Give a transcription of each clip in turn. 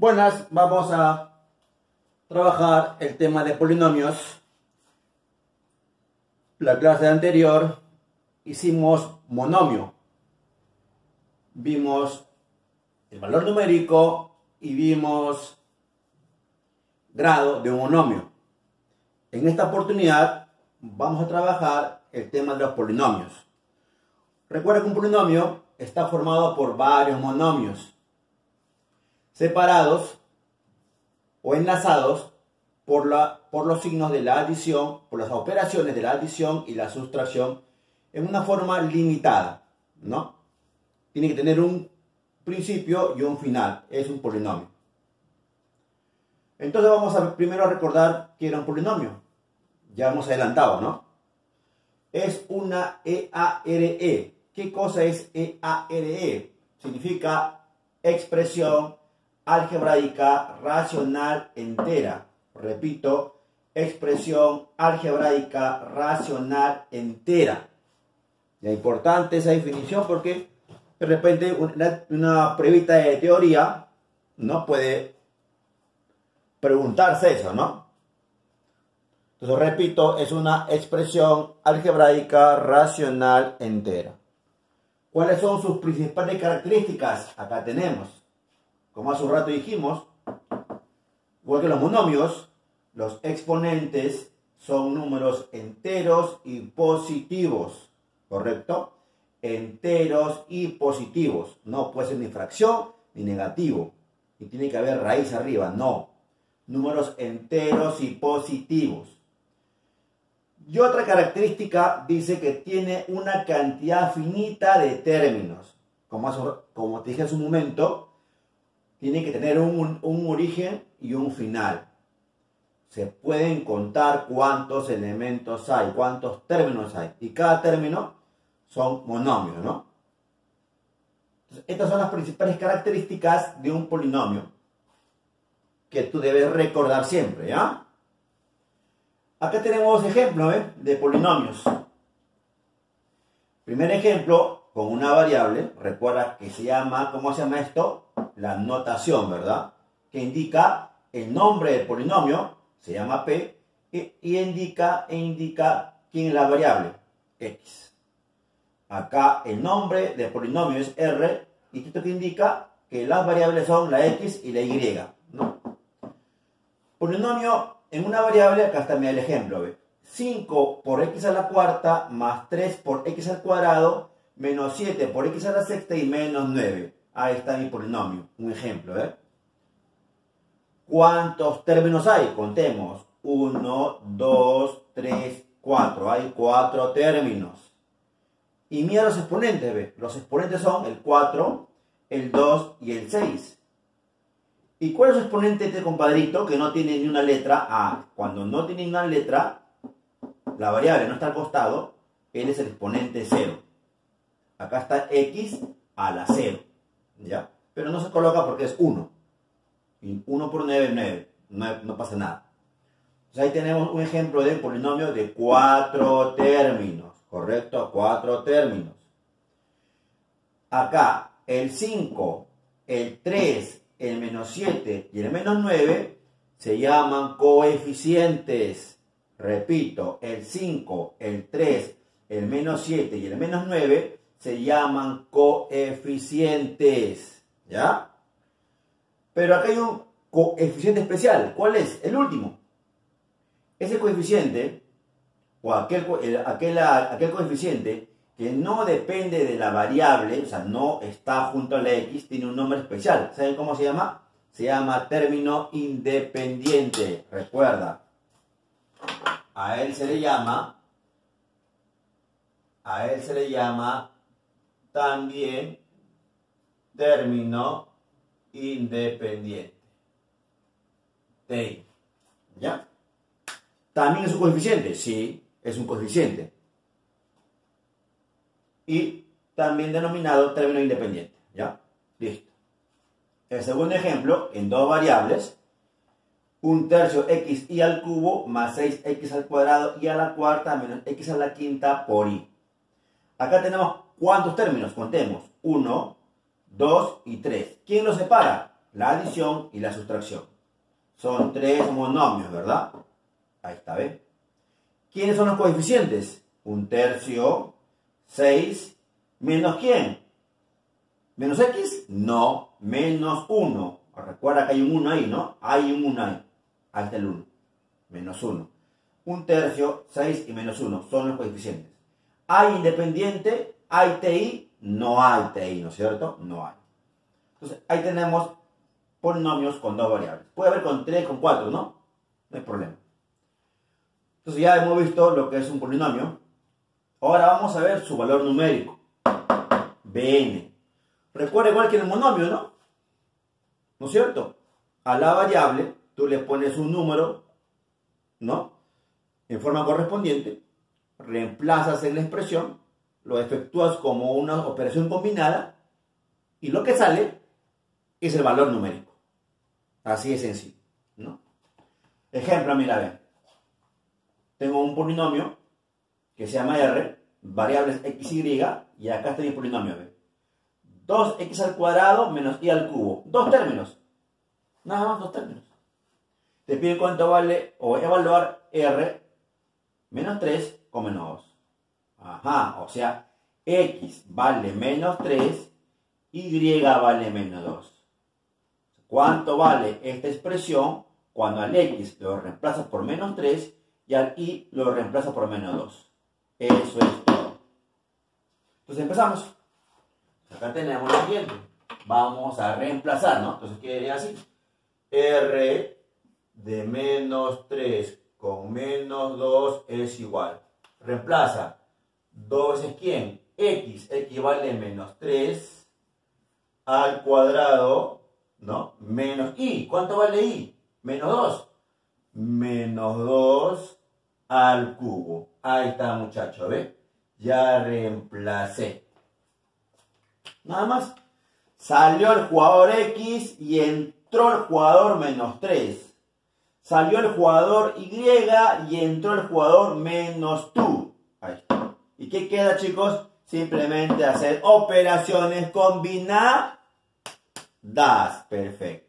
Buenas, vamos a trabajar el tema de polinomios. La clase anterior hicimos monomio. Vimos el valor numérico y vimos grado de un monomio. En esta oportunidad vamos a trabajar el tema de los polinomios. Recuerda que un polinomio está formado por varios monomios separados o enlazados por, la, por los signos de la adición, por las operaciones de la adición y la sustracción en una forma limitada, ¿no? Tiene que tener un principio y un final, es un polinomio. Entonces vamos a primero a recordar que era un polinomio. Ya hemos adelantado, ¿no? Es una EARE. E. ¿Qué cosa es EARE? E? Significa expresión algebraica racional entera. Repito, expresión algebraica racional entera. Es importante esa definición porque de repente una, una de teoría no puede preguntarse eso, ¿no? Entonces, repito, es una expresión algebraica racional entera. ¿Cuáles son sus principales características? Acá tenemos como hace un rato dijimos, igual que los monomios, los exponentes son números enteros y positivos, ¿correcto? Enteros y positivos. No puede ser ni fracción ni negativo. Y tiene que haber raíz arriba, no. Números enteros y positivos. Y otra característica dice que tiene una cantidad finita de términos. Como, como te dije hace un momento, tiene que tener un, origen y un final. Se pueden contar cuántos elementos hay, cuántos términos hay. Y cada término son monomios, ¿no? estas son las principales características de un polinomio que tú debes recordar siempre, ¿ya? Acá tenemos ejemplos ¿eh? de polinomios. Primer ejemplo, con una variable, recuerda que se llama, ¿cómo se llama esto? La notación, ¿verdad? Que indica el nombre del polinomio, se llama P, y, indica, e indica quién es la variable, X. Acá el nombre del polinomio es R, y esto que indica que las variables son la X y la Y, ¿no? Polinomio en una variable, acá está el ejemplo, ¿ve? 5 por x a la cuarta más 3 por x al cuadrado menos 7 por x a la sexta y menos 9. Ahí está mi polinomio. Un ejemplo, ¿eh? ¿Cuántos términos hay? Contemos. 1, 2, 3, 4. Hay cuatro términos. Y mira los exponentes, ¿ve? Los exponentes son el 4, el 2 y el 6. ¿Y cuál es el exponente de este compadrito que no tiene ni una letra? Ah, cuando no tiene ni una letra, la variable no está al costado, él es el exponente 0. Acá está x a la 0. ¿Ya? Pero no se coloca porque es 1. Y 1 por 9 es 9. No, pasa nada. ahí tenemos un ejemplo de polinomio de cuatro términos. ¿Correcto? Cuatro términos. Acá, el 5, el 3, el menos 7 y el menos 9 se llaman coeficientes. Repito, el 5, el 3, el menos 7 y el menos 9 se llaman coeficientes. ¿Ya? Pero acá hay un coeficiente especial. ¿Cuál es? El último. Ese coeficiente, o aquel, aquel, aquel coeficiente que no depende de la variable, o sea, no está junto a la x, tiene un nombre especial. ¿Saben cómo se llama? Se llama término independiente. Recuerda. A él se le llama, a él se le llama también término independiente. ¿Ya? ¿También es un coeficiente? Sí, es un coeficiente. Y también denominado término independiente. ¿Ya? Listo. El segundo ejemplo, en dos variables, un tercio x y al cubo más 6x al cuadrado y a la cuarta menos x a la quinta por y. Acá tenemos ¿Cuántos términos? Contemos. 1, 2 y 3. ¿Quién los separa? la adición y la sustracción. Son tres monomios, ¿verdad? Ahí está, ¿ve? ¿Quiénes son los coeficientes? Un tercio, 6, menos quién? ¿Menos x? No, menos 1. Recuerda que hay un 1 ahí, ¿no? Hay un 1 ahí. Está el 1. Menos 1. Un tercio, 6 y menos 1 son los coeficientes. ¿Hay independiente? ¿Hay TI? No hay TI, ¿no es cierto? No hay. Entonces, ahí tenemos polinomios con dos variables. Puede haber con 3, con 4, ¿no? No hay problema. Entonces ya hemos visto lo que es un polinomio. Ahora vamos a ver su valor numérico. Bn. Recuerda igual que en el monomio, ¿no? ¿No es cierto? A la variable tú le pones un número, ¿no? En forma correspondiente, reemplazas en la expresión, lo efectúas como una operación combinada y lo que sale es el valor numérico. Así es sencillo, ¿no? Ejemplo, mira, ver. Tengo un polinomio que se llama R, variables x, y, y acá está mi polinomio, ¿ve? 2x al cuadrado menos y al cubo. Dos términos. Nada más dos términos. Te piden cuánto vale, o evaluar R menos 3 con menos 2. Ajá, o sea, x vale menos 3, y vale menos 2. ¿Cuánto vale esta expresión cuando al x lo reemplaza por menos 3 y al y lo reemplaza por menos 2? Eso es todo. Entonces empezamos. Acá tenemos lo siguiente. Vamos a reemplazar, ¿no? Entonces quedaría así. R de menos 3 con menos 2 es igual. Reemplaza 2 veces quién? X equivale a menos 3 al cuadrado, ¿no? Menos Y. ¿Cuánto vale Y? Menos 2. Menos 2 al cubo. Ahí está, muchacho, ¿ve? Ya reemplacé. Nada más. Salió el jugador X y entró el jugador menos 3. Salió el jugador Y y entró el jugador menos 2. Ahí está. ¿Y qué queda, chicos? Simplemente hacer operaciones combinadas. Perfecto.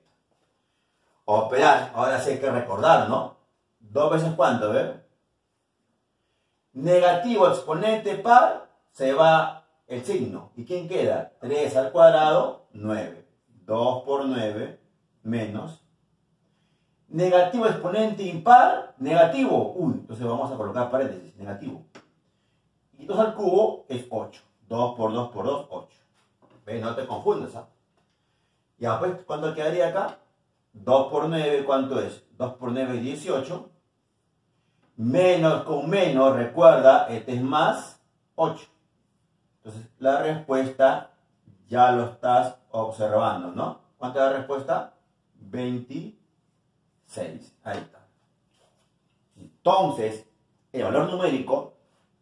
Operar. Ahora sí hay que recordar, ¿no? Dos veces cuánto, ¿ver? Negativo exponente par, se va el signo. ¿Y quién queda? 3 al cuadrado, 9. 2 por 9 menos. Negativo exponente impar, negativo. Uy, entonces vamos a colocar paréntesis, negativo. Y 2 al cubo es 8. 2 por 2 por 2, 8. ¿Ves? No te confundas. ¿ah? Ya, pues, ¿cuánto quedaría acá? 2 por 9, ¿cuánto es? 2 por 9 es 18. Menos con menos, recuerda, este es más 8. Entonces, la respuesta ya lo estás observando, ¿no? ¿Cuánta es la respuesta? 26. Ahí está. Entonces, el valor numérico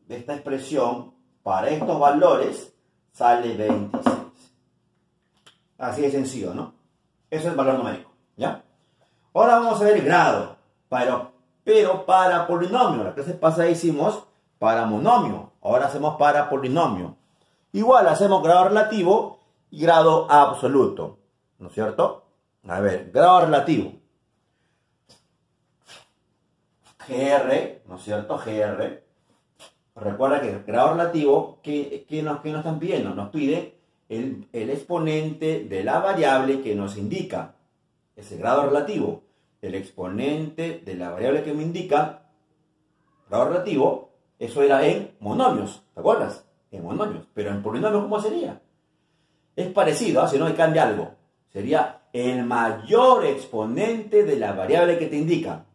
de esta expresión para estos valores sale 26. Así de sencillo, ¿no? Eso es el valor numérico, ¿ya? Ahora vamos a ver el grado, pero, pero para polinomio. La clase pasada hicimos para monomio, ahora hacemos para polinomio. Igual hacemos grado relativo y grado absoluto. ¿No es cierto? A ver, grado relativo. GR, ¿no es cierto? GR. Recuerda que el grado relativo, ¿qué, nos, nos, están pidiendo? Nos pide el, el, exponente de la variable que nos indica ese grado relativo. El exponente de la variable que me indica, grado relativo, eso era en monomios, ¿te acuerdas? en monomios. Pero en polinomios, ¿cómo sería? Es parecido, ¿ah? si no, cambia algo. Sería el mayor exponente de la variable que te indica.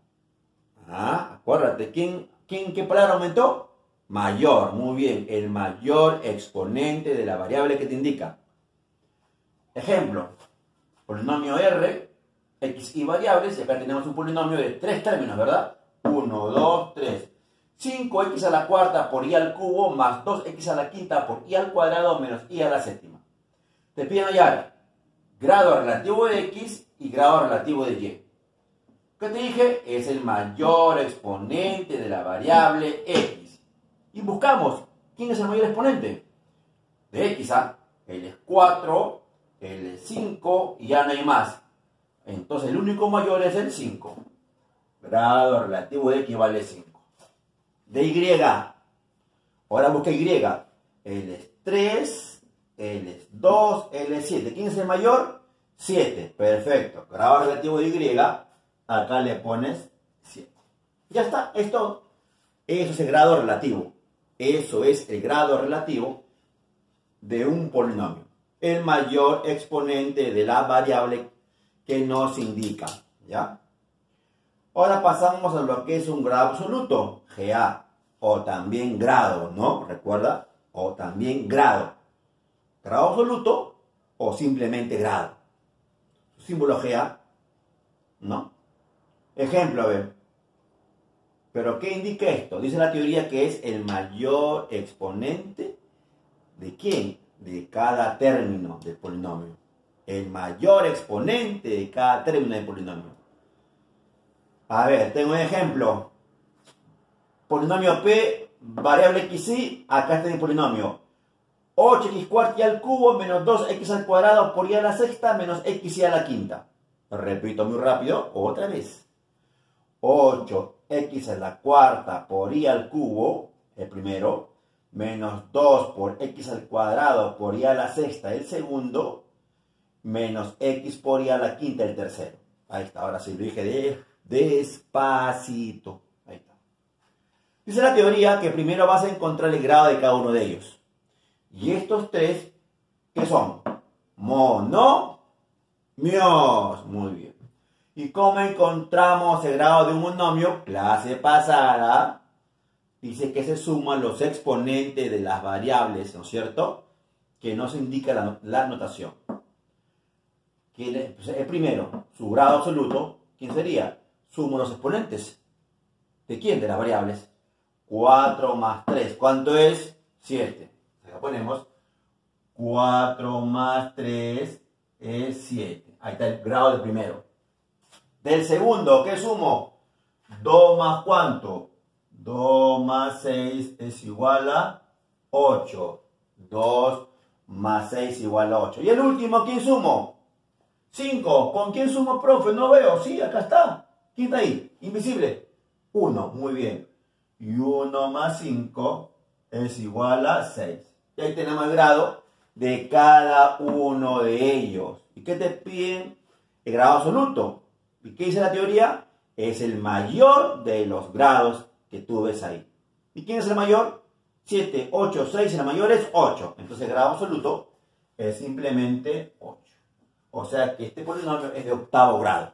Ah, acuérdate, ¿quién, quién, ¿qué palabra aumentó? Mayor, muy bien, el mayor exponente de la variable que te indica. Ejemplo, polinomio R, x y variables, y acá tenemos un polinomio de tres términos, ¿verdad? 1, 2, 3. 5x a la cuarta por y al cubo más 2x a la quinta por y al cuadrado menos y a la séptima. Te piden hallar grado relativo de x y grado relativo de y. ¿Qué te dije? Es el mayor exponente de la variable x. Y buscamos, ¿quién es el mayor exponente? De x, ¿ah? Él es 4, él es 5 y ya no hay más. Entonces el único mayor es el 5. Grado relativo de x vale 5. De y. Ahora busca y. L es 3, L es 2, L es 7. ¿Quién es el mayor? 7. Perfecto. Grado relativo de y. Acá le pones 7. Ya está. Esto, eso es el grado relativo. Eso es el grado relativo de un polinomio. El mayor exponente de la variable que nos indica. ¿Ya? Ahora pasamos a lo que es un grado absoluto, GA, o también grado, ¿no? Recuerda, o también grado. Grado absoluto o simplemente grado. Símbolo GA, ¿no? Ejemplo, a ver. ¿Pero qué indica esto? Dice la teoría que es el mayor exponente de quién? De cada término del polinomio. El mayor exponente de cada término del polinomio. A ver, tengo un ejemplo. Polinomio P, variable xy, acá está el polinomio. 8x cuarto y al cubo menos 2x al cuadrado por y a la sexta menos xy a la quinta. Repito muy rápido, otra vez. 8x a la cuarta por y al cubo, el primero, menos 2 por x al cuadrado por y a la sexta, el segundo, menos x por y a la quinta, el tercero. Ahí está, ahora sí lo dije de, despacito. Ahí está. Dice la teoría que primero vas a encontrar el grado de cada uno de ellos. Y estos tres, ¿qué son? Monomios. Muy bien. ¿Y cómo encontramos el grado de un monomio? Clase pasada. Dice que se suman los exponentes de las variables, ¿no es cierto? Que nos indica la, notación. Pues, el primero, su grado absoluto, ¿quién sería? Sumo los exponentes. ¿De quién? De las variables. 4 más 3. ¿Cuánto es? 7. Acá ponemos 4 más 3 es 7. Ahí está el grado del primero. Del segundo, ¿qué sumo? 2 más cuánto? 2 más 6 es igual a 8. 2 más 6 igual a 8. Y el último, ¿quién sumo? 5. ¿Con quién sumo, profe? No veo. Sí, acá está. ¿Quién está ahí? Invisible. 1. Muy bien. Y 1 más 5 es igual a 6. Y ahí tenemos el grado de cada uno de ellos. ¿Y qué te piden? El grado absoluto. ¿Y qué dice la teoría? Es el mayor de los grados que tú ves ahí. ¿Y quién es el mayor? 7, 8, 6, el mayor es 8. Entonces el grado absoluto es simplemente 8. O sea que este polinomio es de octavo grado.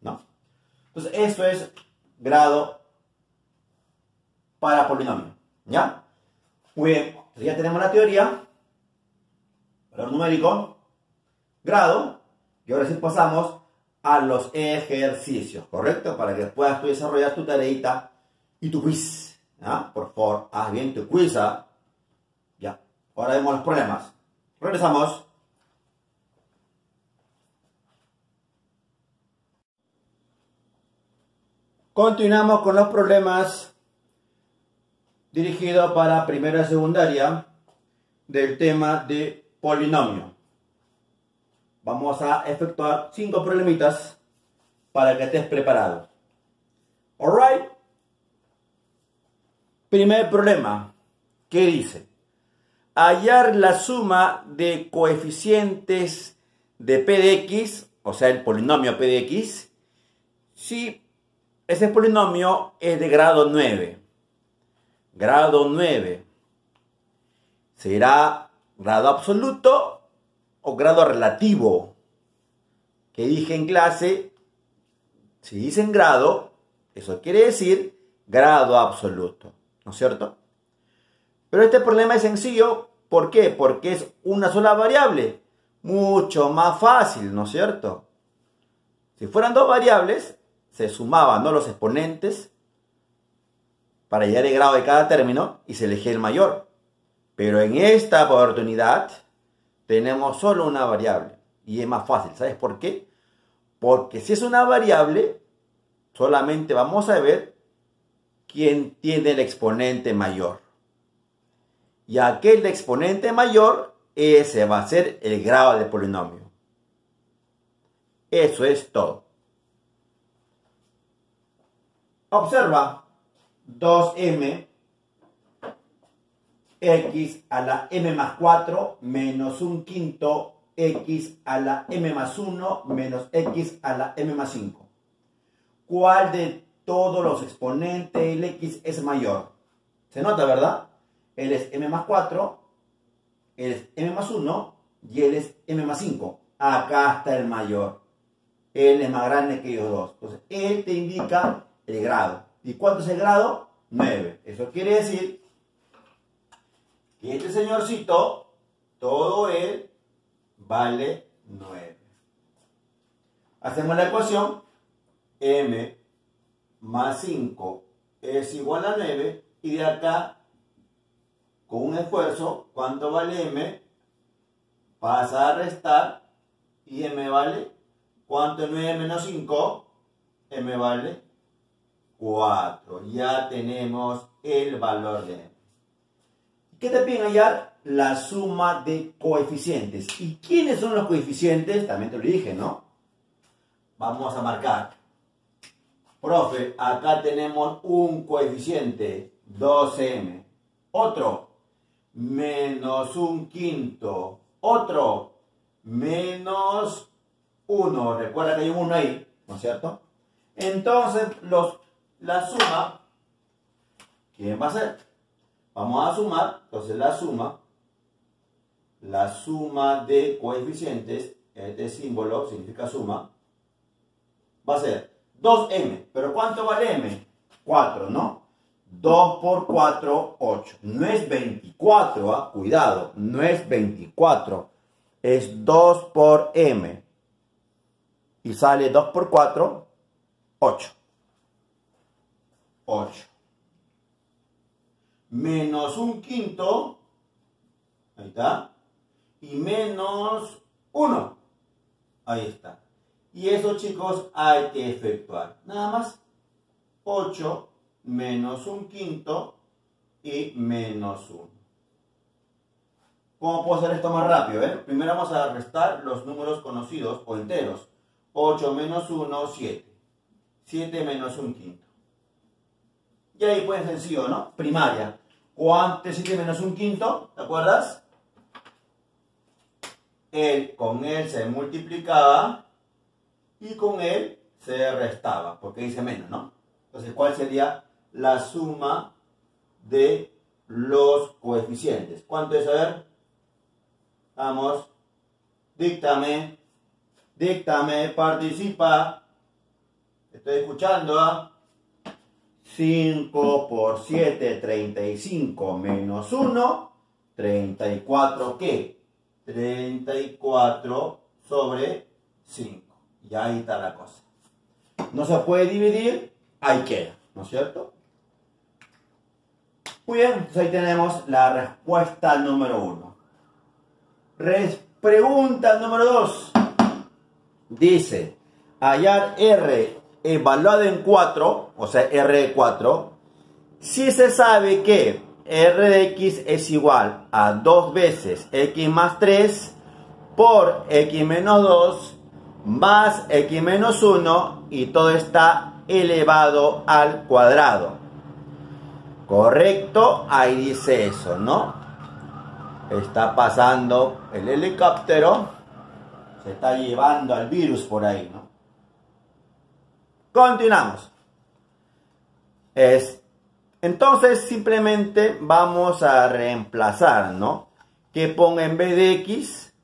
¿no? Entonces eso es grado para polinomio. ¿Ya? Muy bien. ya tenemos la teoría. Valor numérico. Grado. Y ahora sí pasamos a los ejercicios, ¿correcto? Para que puedas tú desarrollar tu tareita y tu quiz. Por favor, haz bien tu quiz. ¿ah? Ya, ahora vemos los problemas. Regresamos. Continuamos con los problemas dirigidos para primera secundaria del tema de polinomio vamos a efectuar cinco problemitas para que estés preparado. Alright. Primer problema. ¿Qué dice? Hallar la suma de coeficientes de p de x, o sea, el polinomio p de x, si ese polinomio es de grado 9. Grado 9 será grado absoluto grado relativo que dije en clase, si dicen grado, eso quiere decir grado absoluto, ¿no es cierto? Pero este problema es sencillo, ¿por qué? Porque es una sola variable, mucho más fácil, ¿no es cierto? Si fueran dos variables, se sumaban los exponentes para hallar el grado de cada término y se elegía el mayor. Pero en esta oportunidad tenemos solo una variable y es más fácil. ¿Sabes por qué? Porque si es una variable, solamente vamos a ver quién tiene el exponente mayor. Y aquel exponente mayor, ese va a ser el grado del polinomio. Eso es todo. Observa 2m x a la m más 4 menos un quinto x a la m más 1 menos x a la m más 5. ¿Cuál de todos los exponentes del x es mayor? Se nota, ¿verdad? Él es m más 4, él es m más 1 y él es m más 5. Acá está el mayor. Él es más grande que ellos dos. Entonces, él te indica el grado. ¿Y cuánto es el grado? 9. Eso quiere decir que este señorcito, todo él vale 9. Hacemos la ecuación. m más 5 es igual a 9. Y de acá, con un esfuerzo, ¿cuánto vale m? Pasa a restar y m vale. ¿Cuánto es 9 menos 5? m vale 4. Ya tenemos el valor de m. ¿Qué te piden hallar? La suma de coeficientes. ¿Y quiénes son los coeficientes? También te lo dije, ¿no? Vamos a marcar. Profe, acá tenemos un coeficiente, 2m. Otro, menos un quinto. Otro, menos 1. Recuerda que hay un 1 ahí, ¿no es cierto? Entonces, los la suma, ¿quién va a ser? Vamos a sumar, entonces la suma, la suma de coeficientes, este símbolo significa suma, va a ser 2m, pero ¿cuánto vale m? 4, ¿no? 2 por 4, 8. No es 24, ¿ah? cuidado, no es 24, es 2 por m. Y sale 2 por 4, 8. 8. Menos un quinto, ahí está, y menos 1, ahí está. Y eso, chicos, hay que efectuar. Nada más, 8 menos un quinto y menos 1. ¿Cómo puedo hacer esto más rápido? Eh? Primero vamos a restar los números conocidos o enteros. 8 menos 1, 7. 7 menos un quinto. Y ahí pues sencillo, ¿no? Primaria. ¿Cuánto es 7 menos un quinto? ¿Te acuerdas? Él, con él se multiplicaba y con él se restaba, porque dice menos, ¿no? Entonces, ¿cuál sería la suma de los coeficientes? ¿Cuánto es? A ver. Vamos. Díctame. Díctame. Participa. Estoy escuchando. ¿ah? 5 por 7, 35 menos 1, 34 ¿qué? 34 sobre 5. Y ahí está la cosa. No se puede dividir, ahí queda, ¿no es cierto? Muy bien, entonces ahí tenemos la respuesta número 1. Pregunta número 2. Dice, hallar R evaluado en 4, o sea, R de 4, si se sabe que R de X es igual a 2 veces X más 3 por X menos 2 más X menos 1 y todo está elevado al cuadrado. Correcto, ahí dice eso, ¿no? Está pasando el helicóptero, se está llevando al virus por ahí, ¿no? Continuamos. Es, entonces simplemente vamos a reemplazar, ¿no? Que ponga en vez de X,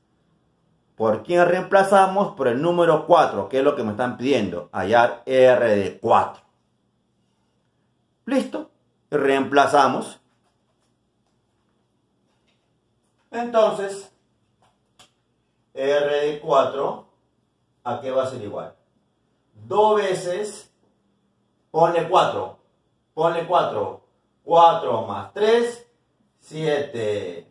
¿por quién reemplazamos? Por el número 4, que es lo que me están pidiendo. Hallar R de 4. ¿Listo? Reemplazamos. Entonces, R de 4, ¿a qué va a ser igual? Dos veces, ponle 4, ponle 4, 4 más 3, 7,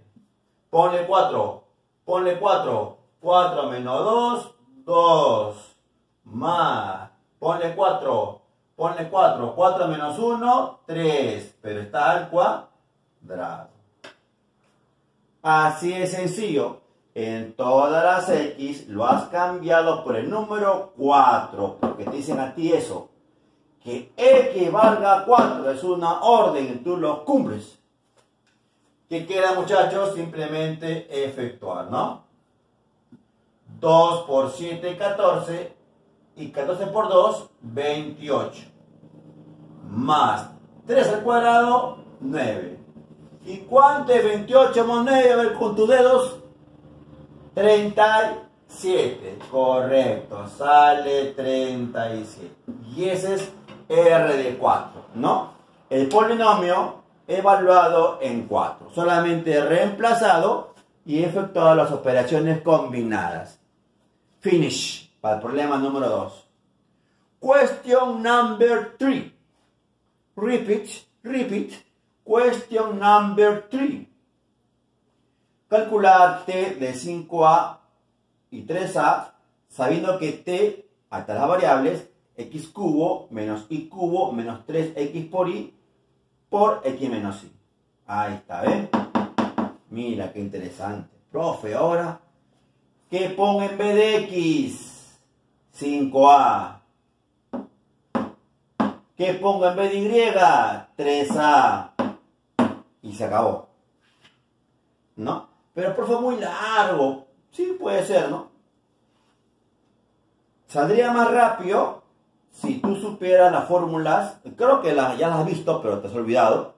ponle 4, ponle 4, 4 menos 2, 2, más, ponle 4, ponle 4, 4 menos 1, 3, pero está al cuadrado. Así es sencillo. En todas las X lo has cambiado por el número 4, porque te dicen a ti eso, que X valga 4 es una orden y tú lo cumples. ¿Qué queda muchachos? Simplemente efectuar, ¿no? 2 por 7, 14 y 14 por 2, 28. Más 3 al cuadrado, 9. ¿Y cuánto es 28 más 9? A ver con tus dedos. 37. Correcto, sale 37. Y ese es R de 4, ¿no? El polinomio evaluado en 4. Solamente reemplazado y efectuado las operaciones combinadas. Finish para el problema número 2. Question number 3. Repeat, repeat. Question number 3. Calcular t de 5a y 3a sabiendo que t, hasta las variables, x cubo menos y cubo menos 3x por y por x menos y. Ahí está, ¿ven? Mira qué interesante. Profe, ahora, ¿qué pongo en vez de x? 5a. ¿Qué pongo en vez de y? 3a. Y se acabó. ¿No? Pero profe, muy largo. Sí, puede ser, ¿no? Saldría más rápido si tú supieras las fórmulas, creo que ya las has visto, pero te has olvidado,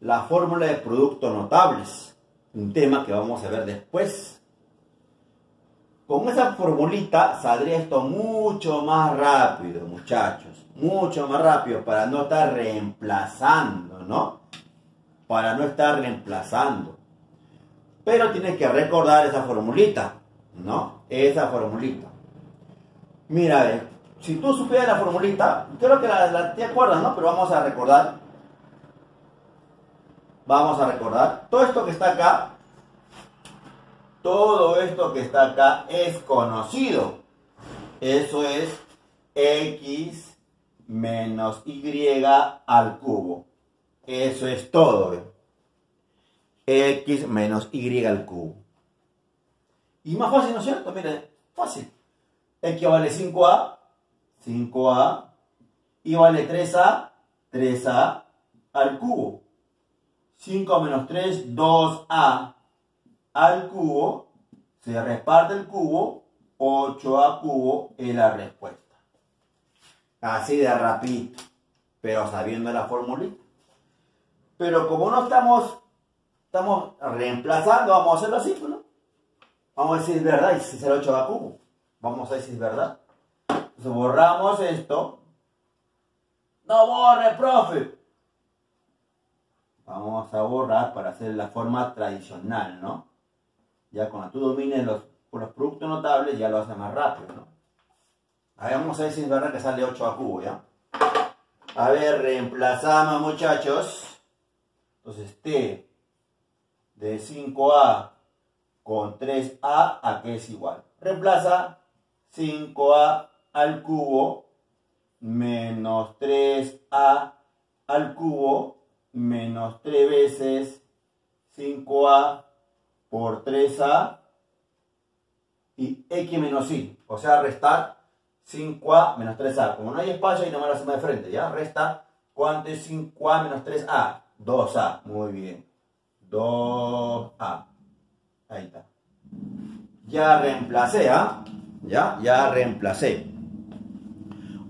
la fórmula de productos notables, un tema que vamos a ver después. Con esa formulita saldría esto mucho más rápido, muchachos, mucho más rápido para no estar reemplazando, ¿no? Para no estar reemplazando. Pero tienes que recordar esa formulita, ¿no? Esa formulita. Mira, si tú supieras la formulita, creo que la, te acuerdas, ¿no? Pero vamos a recordar. Vamos a recordar. Todo esto que está acá, todo esto que está acá es conocido. Eso es x menos y al cubo. Eso es todo. X menos y al cubo. Y más fácil, ¿no es cierto? Miren, fácil. x vale 5a 5a y vale 3a, 3a al cubo. 5 menos 3, 2a al cubo, se reparte el cubo, 8a cubo es la respuesta. Así de rapidito, pero sabiendo la formulita. Pero como no estamos, estamos reemplazando, vamos a hacerlo así, ¿no? Vamos a decir verdad y si es el 8a cubo. Vamos a decir verdad borramos esto. No borre, profe. Vamos a borrar para hacer la forma tradicional, ¿no? Ya cuando tú domines los, los productos notables, ya lo haces más rápido, ¿no? A ver, vamos a ver si es verdad que sale 8 a cubo, ¿ya? A ver, reemplazamos, muchachos. Entonces, T de 5A con 3A, ¿a qué es igual? Reemplaza 5A al cubo menos 3a al cubo menos 3 veces 5a por 3a y x menos y, o sea, restar 5a menos 3a. Como no hay espacio, y no me lo hacemos de frente, ¿ya? Resta, ¿cuánto es 5a menos 3a? 2a, muy bien. 2a. Ahí está. Ya reemplacé, ¿ah? Ya, ya reemplacé.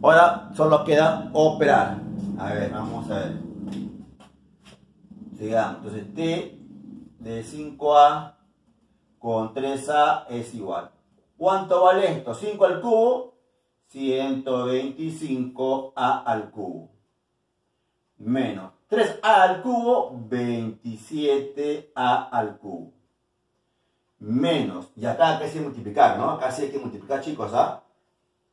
Ahora solo queda operar. A ver, vamos a ver. Sigamos. Entonces T de 5A con 3A es igual. ¿Cuánto vale esto? 5 al cubo, 125A al cubo. Menos 3A al cubo, 27A al cubo. Menos, y acá hay que multiplicar, ¿no? Acá sí hay que multiplicar, chicos, ¿ah?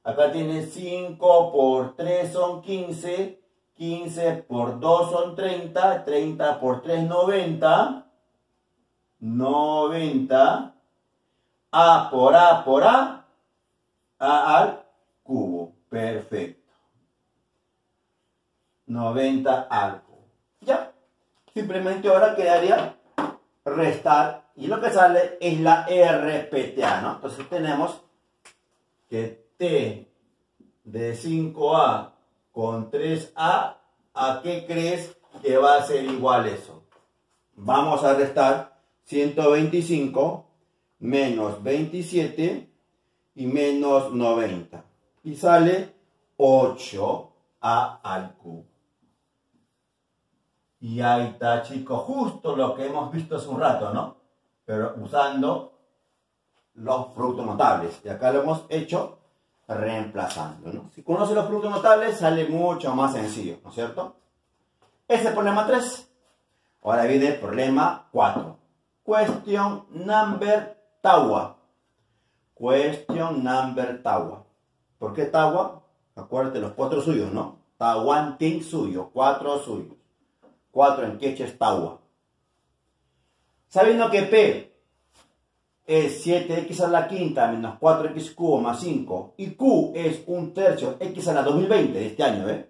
Acá tienes 5 por 3 son 15. 15 por 2 son 30. 30 por 3, 90. 90. A por A por A. A al cubo. Perfecto. 90 al cubo. Ya. Simplemente ahora quedaría restar y lo que sale es la RPTA, ¿no? Entonces tenemos que T de 5A con 3A, ¿a qué crees que va a ser igual eso? Vamos a restar 125 menos 27 y menos 90. Y sale 8A al cubo. Y ahí está, chicos, justo lo que hemos visto hace un rato, ¿no? Pero usando los productos notables. Y acá lo hemos hecho reemplazando, ¿no? Si conoce los productos notables, sale mucho más sencillo, ¿no es cierto? Ese es el problema 3. Ahora viene el problema 4. Question number Tawa. Question number Tawa. ¿Por qué Tawa? Acuérdate los cuatro suyos, ¿no? Tawantin suyo, cuatro suyos. 4 en quechua es Tawa. Sabiendo que P es 7x a la quinta menos 4x cubo más 5 y Q es un tercio x a la 2020 de este año, ¿eh?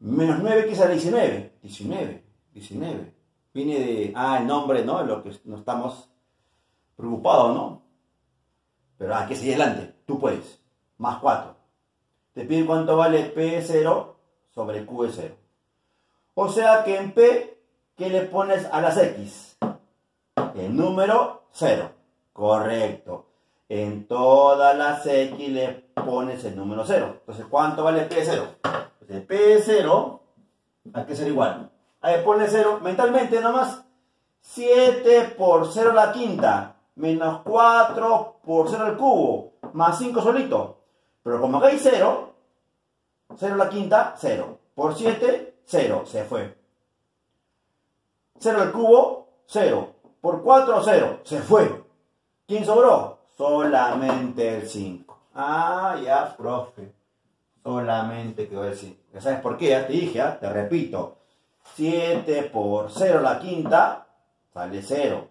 Menos 9x a la 19. 19, 19. Viene de, ah, el nombre, ¿no? Lo que no estamos preocupados, ¿no? Pero, ah, que sigue adelante. Tú puedes. Más 4. Te piden cuánto vale P0 sobre Q0. O sea que en P, ¿qué le pones a las X? El número 0. Correcto. En todas las X le pones el número 0. Entonces, ¿cuánto vale P0? Pues P0 hay que ser igual. Ahí pone 0 mentalmente nomás. 7 por 0 a la quinta menos 4 por 0 al cubo más 5 solito. Pero como acá hay 0, 0 a la quinta, 0. Por 7, 0, se fue. 0 al cubo, 0. Por 4, 0, se fue. ¿Quién sobró? Solamente el 5. Ah, ya, profe. Solamente quedó el 5. ¿Ya sabes por qué? Te dije, ¿ah? te repito. 7 por 0 a la quinta, sale 0.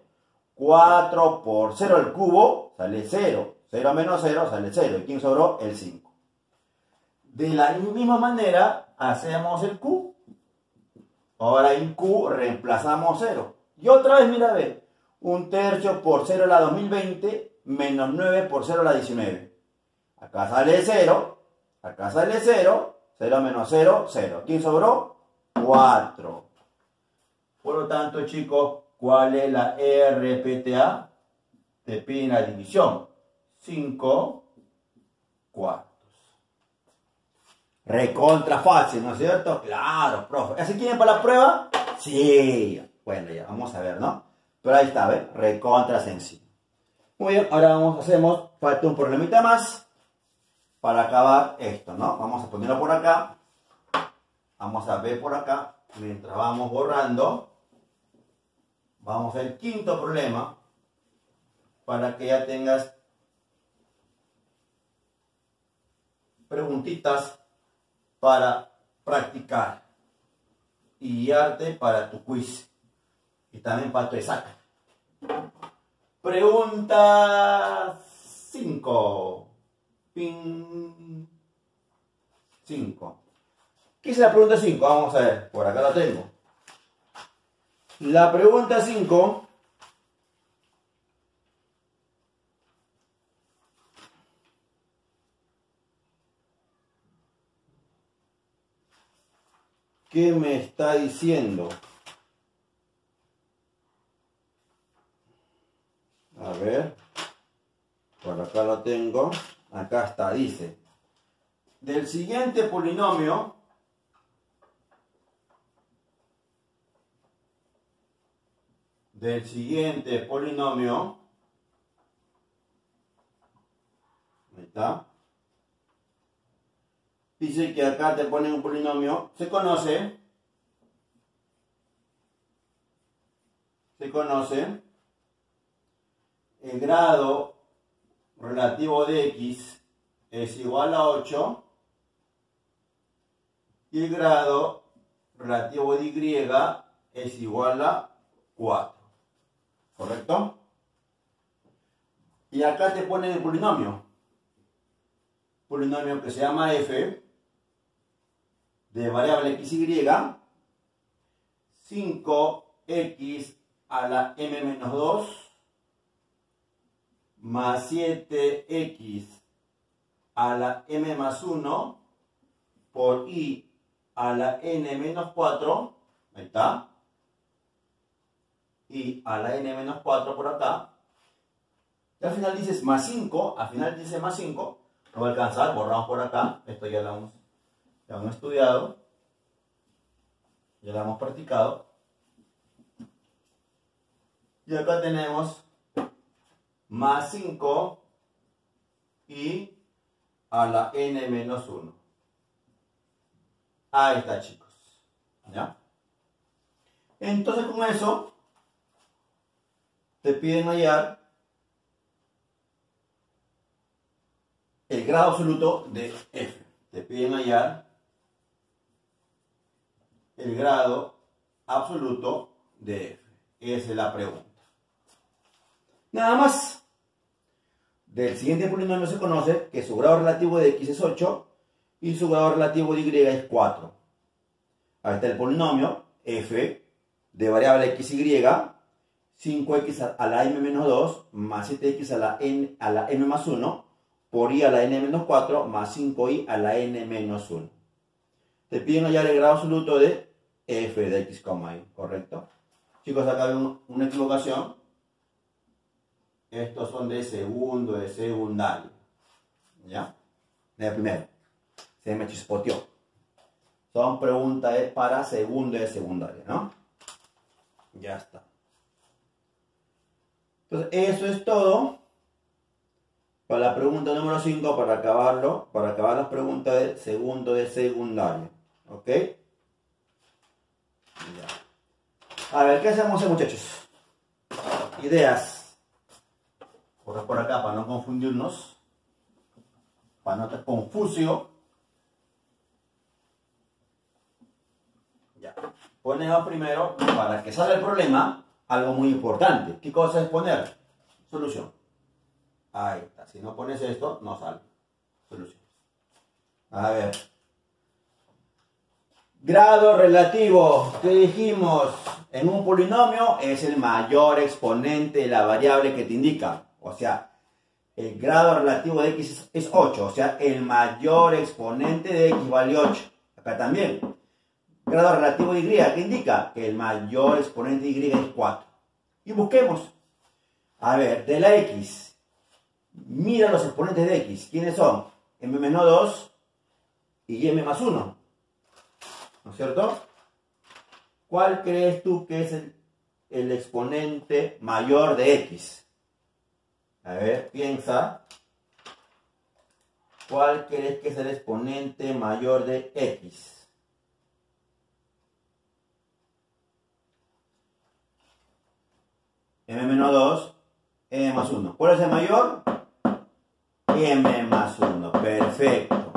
4 por 0 al cubo, sale 0. 0 menos 0 sale 0. ¿Y quién sobró? El 5. De la misma manera, hacemos el Q. Ahora en Q reemplazamos 0. Y otra vez, mira, ve. Un tercio por 0 a la 2020 menos 9 por 0 a la 19. Acá sale 0. Acá sale 0. 0 menos 0, 0. ¿Quién sobró? 4. Por lo tanto, chicos, ¿cuál es la RPTA? Te piden la división. 5 cuartos. Recontra fácil, ¿no es cierto? Claro, profe. ¿Así quieren para la prueba? Sí. Bueno, ya, vamos a ver, ¿no? Pero ahí está, ¿ves? Recontra sencillo. Muy bien, ahora vamos, hacemos, falta un problemita más para acabar esto, ¿no? Vamos a ponerlo por acá. Vamos a ver por acá, mientras vamos borrando. Vamos al quinto problema, para que ya tengas preguntitas para practicar y guiarte para tu quiz y también para tu examen. Pregunta 5. Pin 5. ¿Qué es la pregunta 5? Vamos a ver, por acá la tengo. La pregunta 5 ¿Qué me está diciendo? A ver, por acá lo tengo. Acá está, dice. Del siguiente polinomio, del siguiente polinomio, está, dice que acá te ponen un polinomio, se conoce, se conoce el grado relativo de x es igual a 8 y el grado relativo de y es igual a 4. ¿Correcto? Y acá te ponen el polinomio. Polinomio que se llama f de variable x y 5x a la m menos 2 más 7x a la m más 1 por i a la n menos 4, ahí está, y a la n menos 4 por acá, y al final dices más 5, al final dice más 5, no va a alcanzar, borramos por acá, esto ya lo hemos, ya hemos estudiado, ya lo hemos practicado, y acá tenemos más 5 y a la n menos 1. Ahí está, chicos. ¿Ya? Entonces con eso te piden hallar el grado absoluto de f. Te piden hallar el grado absoluto de f. Esa es la pregunta. Nada más. Del siguiente polinomio se conoce que su grado relativo de x es 8 y su grado relativo de y es 4. Ahí está el polinomio f de variable x, y, 5x a la m menos 2 más 7x a la, n, a la m más 1 por i a la n menos 4 más 5i a la n menos 1. Te piden hallar el grado absoluto de f de x, y, ¿correcto? Chicos, acá hay una equivocación estos son de segundo, de secundario. ¿Ya? De primero. Se me chispoteó. Son preguntas para segundo de secundaria, ¿no? Ya está. Entonces, eso es todo. Para la pregunta número 5, para acabarlo, para acabar las preguntas de segundo de secundaria. ¿Ok? A ver, ¿qué hacemos, muchachos? Ideas por acá para no confundirnos, para no estar confuso. Ya. Ponemos primero, para que salga el problema, algo muy importante. ¿Qué cosa es poner? Solución. Ahí está. Si no pones esto, no sale. Solución. A ver. Grado relativo, que dijimos en un polinomio, es el mayor exponente de la variable que te indica. O sea, el grado relativo de x es 8. O sea, el mayor exponente de x vale 8. Acá también. Grado relativo de y, ¿qué indica? Que el mayor exponente de y es 4. Y busquemos. A ver, de la x. Mira los exponentes de x. ¿Quiénes son? m menos 2 y m más 1. ¿No es cierto? ¿Cuál crees tú que es el, exponente mayor de x? A ver, piensa. ¿Cuál crees que es el exponente mayor de x? m menos 2, m más 1. ¿Cuál es el mayor? m más 1. Perfecto.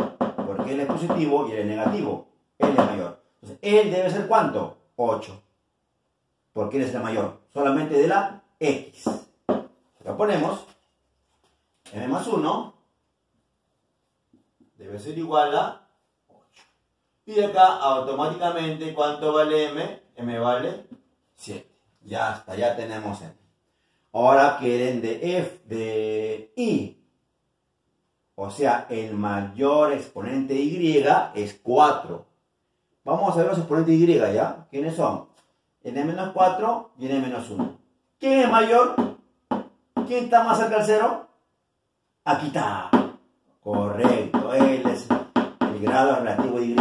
Porque él es positivo y él es negativo. Él es mayor. Entonces, él debe ser cuánto? 8. Porque él es el mayor. Solamente de la x. Lo ponemos m más 1 debe ser igual a 8. Y de acá automáticamente, ¿cuánto vale m? m vale 7. Ya está, ya tenemos m. Ahora quieren de f, de i. O sea, el mayor exponente de y es 4. Vamos a ver los exponentes y, ¿ya? ¿Quiénes son? n menos 4 y n menos 1. ¿Quién es mayor? ¿Quién está más cerca del 0? Aquí está. Correcto. L es el grado relativo de Y.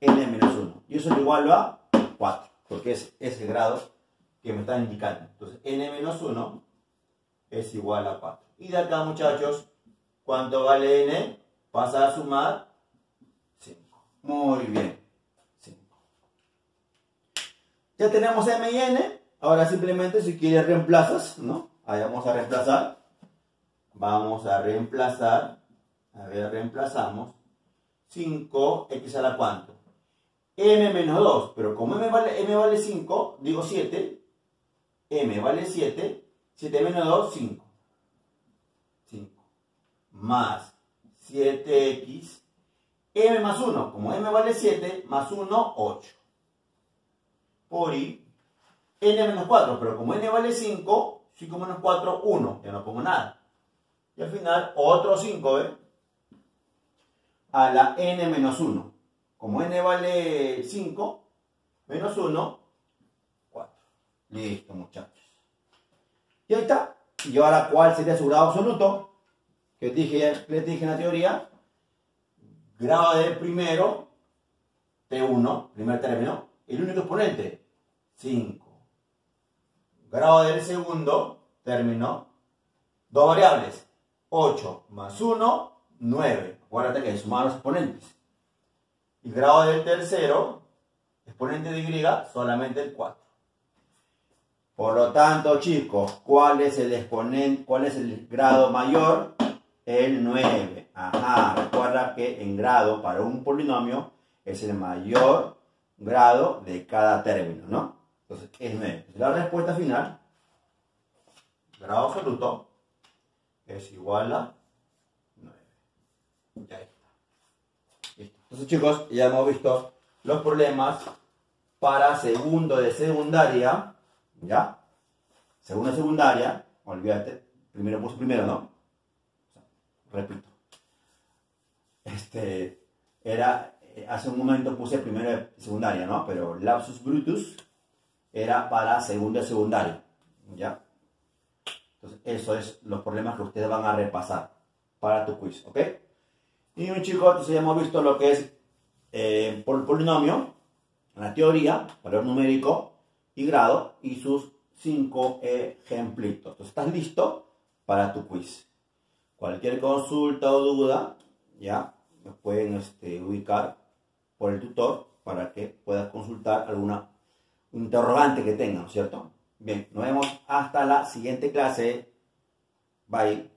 N menos 1. Y eso es igual a 4. Porque es ese grado que me está indicando. Entonces, N menos 1 es igual a 4. Y de acá, muchachos, ¿cuánto vale N? Pasa a sumar 5. Muy bien. 5. Ya tenemos M y N. Ahora simplemente si quieres reemplazas, ¿no? Ahí vamos a reemplazar vamos a reemplazar, a ver, reemplazamos 5x a la cuánto? m menos 2, pero como m vale, m vale 5, digo 7, m vale 7, 7 menos 2, 5. 5. Más 7x, m más 1, como m vale 7, más 1, 8. Por i n menos 4, pero como n vale 5, 5 menos 4, 1, ya no pongo nada. Y al final, otro 5, ¿ves? A la n menos 1. Como n vale 5, menos 1, 4. Listo, muchachos. Y ahí está. Y ahora, ¿cuál sería su grado absoluto? Que dije, les dije en la teoría. Grado del primero, T1, primer término. El único exponente, 5. Grado del segundo término, dos variables, 8 más 1, 9. Acuérdate que sumar los exponentes. Y grado del tercero, exponente de y, solamente el 4. Por lo tanto, chicos, ¿cuál es el exponente, cuál es el grado mayor? El 9. Ajá, recuerda que en grado para un polinomio es el mayor grado de cada término, ¿no? Entonces, es 9. La respuesta final, grado absoluto, es igual a 9. Ya está. Entonces, chicos, ya hemos visto los problemas para segundo de secundaria ¿Ya? Segunda secundaria, olvídate, primero puse primero, ¿no? repito. Este, era, eh, hace un momento puse primero de secundaria, ¿no? Pero lapsus brutus era para segunda secundaria, ¿ya? Entonces, eso es los problemas que ustedes van a repasar para tu quiz, ¿ok? Y un chico, entonces ya hemos visto lo que es eh, polinomio, la teoría, valor numérico, y grado y sus cinco ejemplitos. Entonces, ¿estás listo para tu quiz? Cualquier consulta o duda, ya, nos pueden este, ubicar por el tutor para que puedas consultar alguna interrogante que tengan, ¿cierto? Bien, nos vemos hasta la siguiente clase. Bye.